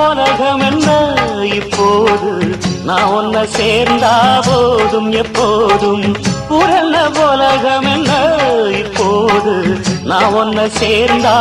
உலகம் இப்போது? நான் உன்னை சேர்ந்தா போதும் எப்போதும். பூரன்ன உலகம் என்ன இப்போது? நான் உன்னை சேர்ந்தா